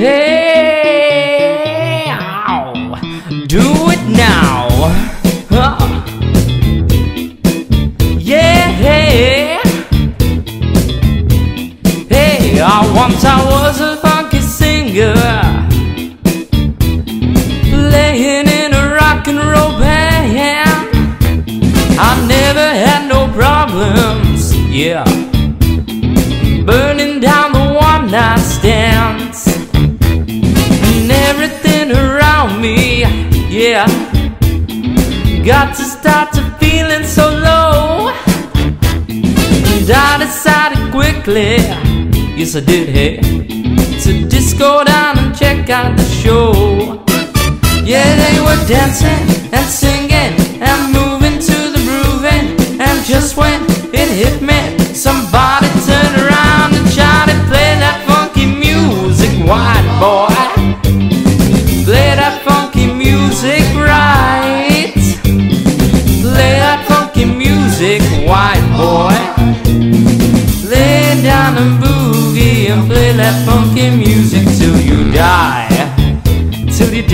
Hey, ow, do it now. Huh. Yeah, hey, hey, I once I was a funky singer, playing in a rock and roll band. I never had no problems, yeah, yeah. Got to start to feeling so low, and I decided quickly, yes I did, hey, to just go down and check out the show. Yeah, they were dancing and singing and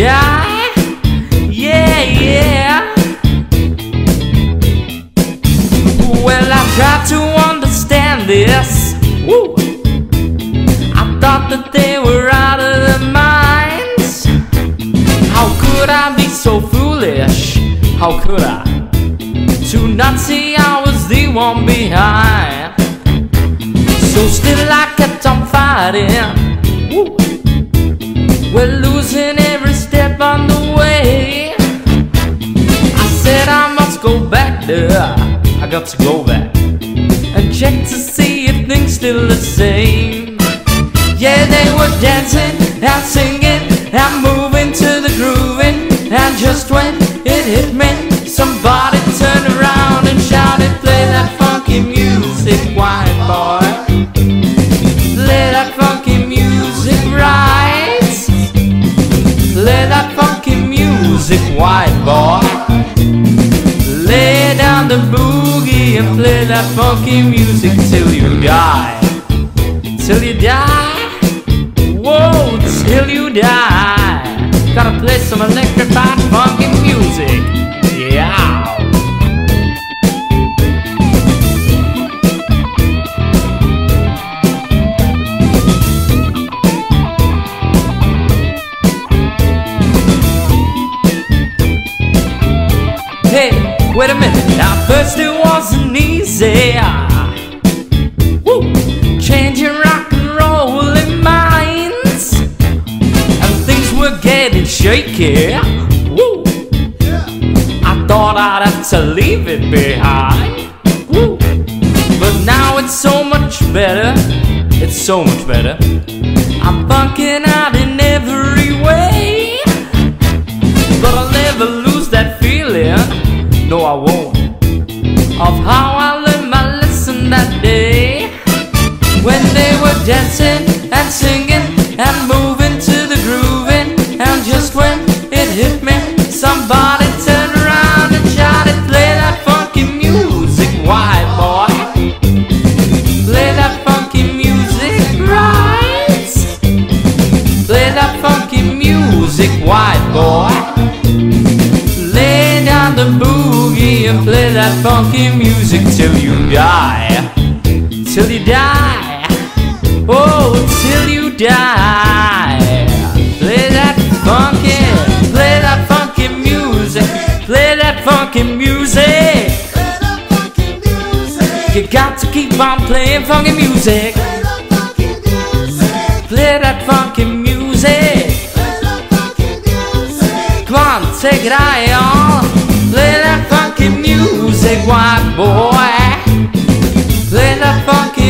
die." Yeah, yeah. Well, I tried to understand this. Woo. I thought that they were out of their minds. How could I be so foolish? How could I? To not see I was the one behind. So still I kept on fighting. Got to go back and check to see if things still the same. Yeah, they were dancing and singing and moving to the grooving. And just when it hit me, somebody turned around and shouted, "Play that funky music, white boy! Play that funky music! Play that funky music, white boy!" And play that funky music till you die. Till you die. Whoa, till you die. Gotta play some electrified funky music. Shaky. Woo. I thought I'd have to leave it behind. Woo. But now it's so much better. It's so much better. I'm bunking out in every way. But I'll never lose that feeling. No, I won't. Of how I learned my lesson that day. When they were dancing boogie and play that funky music till you die. Till you die. Oh, till you die. Play that funky, play that funky music. Play that funky music. You got to keep on playing funky music. Play that funky music. Come on, take it high, y'all. White boy. Play the funky